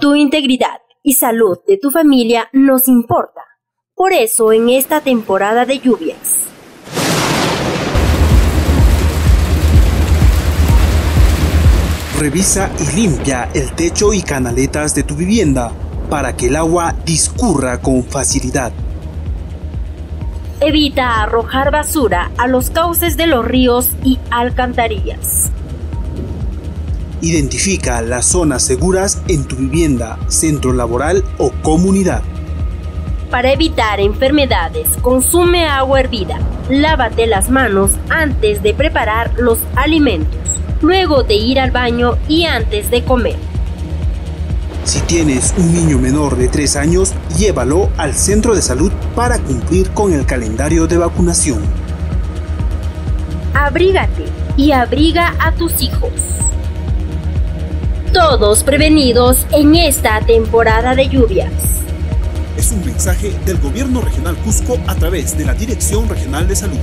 Tu integridad y salud de tu familia nos importa. Por eso en esta temporada de lluvias. Revisa y limpia el techo y canaletas de tu vivienda para que el agua discurra con facilidad. Evita arrojar basura a los cauces de los ríos y alcantarillas. Identifica las zonas seguras en tu vivienda, centro laboral o comunidad. Para evitar enfermedades, consume agua hervida. Lávate las manos antes de preparar los alimentos, luego de ir al baño y antes de comer. Si tienes un niño menor de 3 años, llévalo al centro de salud para cumplir con el calendario de vacunación. Abrígate y abriga a tus hijos todos prevenidos en esta temporada de lluvias. Es un mensaje del Gobierno Regional Cusco a través de la Dirección Regional de Salud.